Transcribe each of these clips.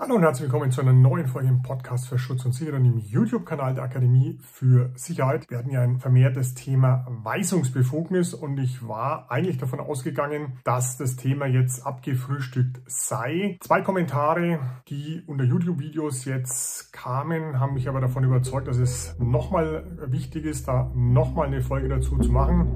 Hallo und herzlich willkommen zu einer neuen Folge im Podcast für Schutz und Sicherheit und im YouTube-Kanal der Akademie für Sicherheit. Wir hatten ja ein vermehrtes Thema Weisungsbefugnis und ich war eigentlich davon ausgegangen, dass das Thema jetzt abgefrühstückt sei. Zwei Kommentare, die unter YouTube-Videos jetzt kamen, haben mich aber davon überzeugt, dass es nochmal wichtig ist, da nochmal eine Folge dazu zu machen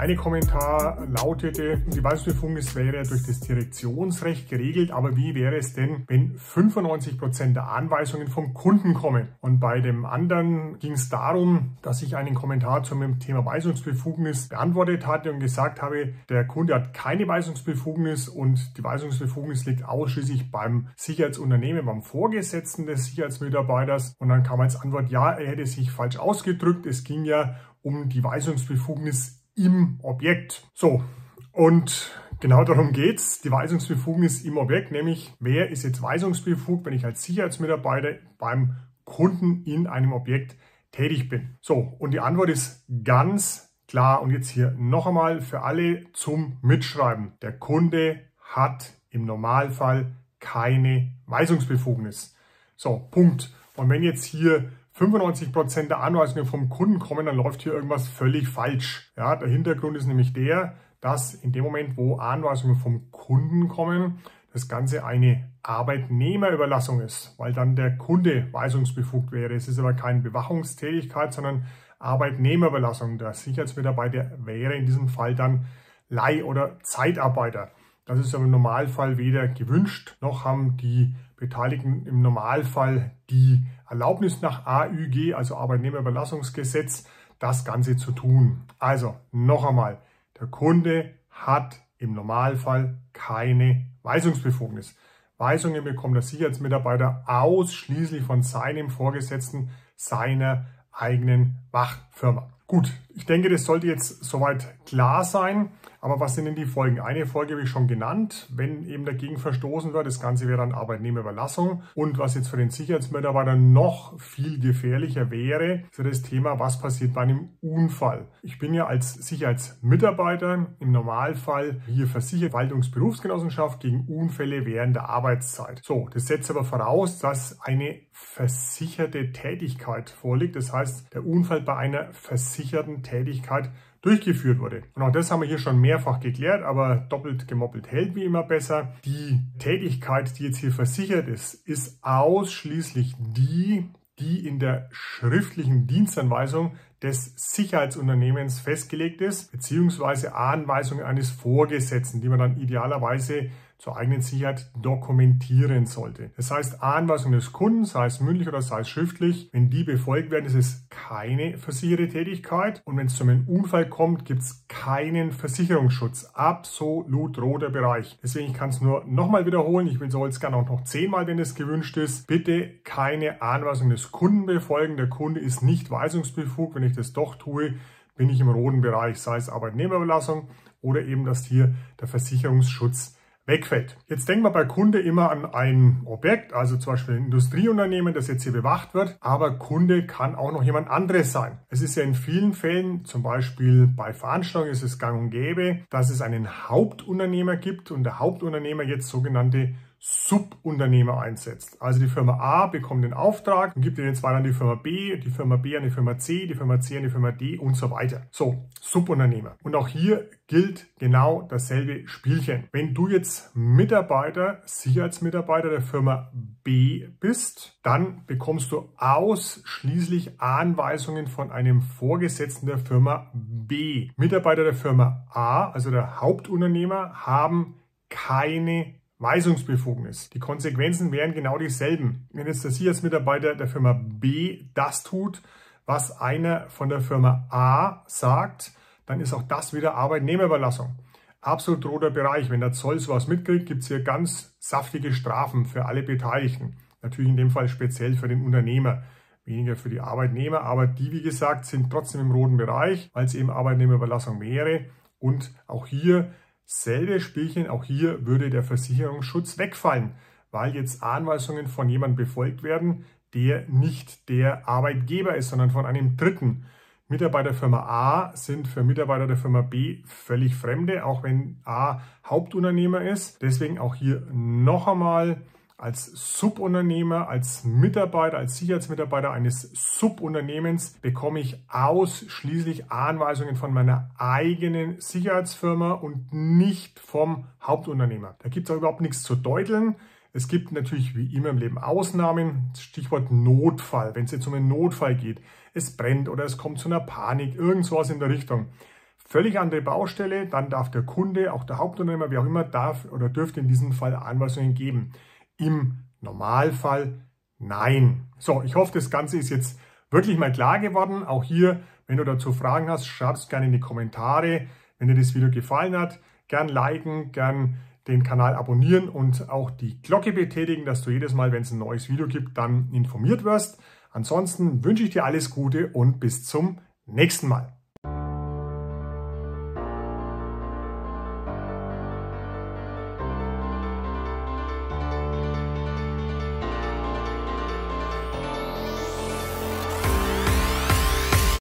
eine Kommentar lautete, die Weisungsbefugnis wäre durch das Direktionsrecht geregelt, aber wie wäre es denn, wenn 95 Prozent der Anweisungen vom Kunden kommen? Und bei dem anderen ging es darum, dass ich einen Kommentar zum Thema Weisungsbefugnis beantwortet hatte und gesagt habe, der Kunde hat keine Weisungsbefugnis und die Weisungsbefugnis liegt ausschließlich beim Sicherheitsunternehmen, beim Vorgesetzten des Sicherheitsmitarbeiters. Und dann kam als Antwort, ja, er hätte sich falsch ausgedrückt. Es ging ja um die Weisungsbefugnis im Objekt. So, und genau darum geht's. Die Weisungsbefugnis im Objekt, nämlich wer ist jetzt weisungsbefugt, wenn ich als Sicherheitsmitarbeiter beim Kunden in einem Objekt tätig bin. So, und die Antwort ist ganz klar. Und jetzt hier noch einmal für alle zum Mitschreiben. Der Kunde hat im Normalfall keine Weisungsbefugnis. So, Punkt. Und wenn jetzt hier 95% der Anweisungen vom Kunden kommen, dann läuft hier irgendwas völlig falsch. Ja, der Hintergrund ist nämlich der, dass in dem Moment, wo Anweisungen vom Kunden kommen, das Ganze eine Arbeitnehmerüberlassung ist, weil dann der Kunde weisungsbefugt wäre. Es ist aber keine Bewachungstätigkeit, sondern Arbeitnehmerüberlassung. Der Sicherheitsmitarbeiter wäre in diesem Fall dann Leih- oder Zeitarbeiter. Das ist aber im Normalfall weder gewünscht, noch haben die Beteiligten im Normalfall die Erlaubnis nach AÜG, also Arbeitnehmerüberlassungsgesetz, das Ganze zu tun. Also noch einmal, der Kunde hat im Normalfall keine Weisungsbefugnis. Weisungen bekommt der Sicherheitsmitarbeiter ausschließlich von seinem Vorgesetzten, seiner eigenen Wachfirma. Gut, ich denke, das sollte jetzt soweit klar sein. Aber was sind denn die Folgen? Eine Folge habe ich schon genannt, wenn eben dagegen verstoßen wird. Das Ganze wäre dann Arbeitnehmerüberlassung. Und was jetzt für den Sicherheitsmitarbeiter noch viel gefährlicher wäre, ist das Thema, was passiert bei einem Unfall. Ich bin ja als Sicherheitsmitarbeiter im Normalfall hier versichert, Verwaltungsberufsgenossenschaft gegen Unfälle während der Arbeitszeit. So, das setzt aber voraus, dass eine versicherte Tätigkeit vorliegt. Das heißt, der Unfall bei einer versicherten Tätigkeit durchgeführt wurde. Und auch das haben wir hier schon mehrfach geklärt, aber doppelt gemoppelt hält wie immer besser. Die Tätigkeit, die jetzt hier versichert ist, ist ausschließlich die, die in der schriftlichen Dienstanweisung des Sicherheitsunternehmens festgelegt ist, beziehungsweise Anweisungen eines Vorgesetzten, die man dann idealerweise zur eigenen Sicherheit dokumentieren sollte. Das heißt, Anweisungen des Kunden, sei es mündlich oder sei es schriftlich, wenn die befolgt werden, ist es keine versicherte Tätigkeit. Und wenn es zu einem Unfall kommt, gibt es keinen Versicherungsschutz. Absolut roter Bereich. Deswegen ich kann es nur nochmal wiederholen. Ich will es gerne auch noch zehnmal, wenn es gewünscht ist. Bitte keine Anweisungen des Kunden befolgen. Der Kunde ist nicht weisungsbefugt. Wenn ich das doch tue, bin ich im roten Bereich, sei es Arbeitnehmerüberlassung oder eben, dass hier der Versicherungsschutz wegfällt. Jetzt denken wir bei Kunde immer an ein Objekt, also zum Beispiel ein Industrieunternehmen, das jetzt hier bewacht wird, aber Kunde kann auch noch jemand anderes sein. Es ist ja in vielen Fällen, zum Beispiel bei Veranstaltungen ist es gang und gäbe, dass es einen Hauptunternehmer gibt und der Hauptunternehmer jetzt sogenannte Subunternehmer einsetzt. Also die Firma A bekommt den Auftrag und gibt den jetzt weiter an die Firma B, die Firma B an die Firma C, die Firma C an die Firma D und so weiter. So, Subunternehmer. Und auch hier gilt genau dasselbe Spielchen. Wenn du jetzt Mitarbeiter, Sicherheitsmitarbeiter der Firma B bist, dann bekommst du ausschließlich Anweisungen von einem Vorgesetzten der Firma B. Mitarbeiter der Firma A, also der Hauptunternehmer, haben keine Weisungsbefugnis. Die Konsequenzen wären genau dieselben. Wenn jetzt der Sicherheitsmitarbeiter der Firma B das tut, was einer von der Firma A sagt, dann ist auch das wieder Arbeitnehmerüberlassung. Absolut roter Bereich. Wenn der Zoll sowas mitkriegt, gibt es hier ganz saftige Strafen für alle Beteiligten. Natürlich in dem Fall speziell für den Unternehmer, weniger für die Arbeitnehmer, aber die, wie gesagt, sind trotzdem im roten Bereich, weil es eben Arbeitnehmerüberlassung wäre. Und auch hier Selbe Spielchen, auch hier würde der Versicherungsschutz wegfallen, weil jetzt Anweisungen von jemandem befolgt werden, der nicht der Arbeitgeber ist, sondern von einem Dritten. Mitarbeiter Firma A sind für Mitarbeiter der Firma B völlig Fremde, auch wenn A Hauptunternehmer ist. Deswegen auch hier noch einmal als Subunternehmer, als Mitarbeiter, als Sicherheitsmitarbeiter eines Subunternehmens bekomme ich ausschließlich Anweisungen von meiner eigenen Sicherheitsfirma und nicht vom Hauptunternehmer. Da gibt es auch überhaupt nichts zu deuteln. Es gibt natürlich wie immer im Leben Ausnahmen, Stichwort Notfall, wenn es jetzt um einen Notfall geht. Es brennt oder es kommt zu einer Panik, irgendwas in der Richtung. Völlig andere Baustelle, dann darf der Kunde, auch der Hauptunternehmer, wie auch immer, darf oder dürfte in diesem Fall Anweisungen geben. Im Normalfall nein. So, ich hoffe, das Ganze ist jetzt wirklich mal klar geworden. Auch hier, wenn du dazu Fragen hast, schreib es gerne in die Kommentare. Wenn dir das Video gefallen hat, gern liken, gern den Kanal abonnieren und auch die Glocke betätigen, dass du jedes Mal, wenn es ein neues Video gibt, dann informiert wirst. Ansonsten wünsche ich dir alles Gute und bis zum nächsten Mal.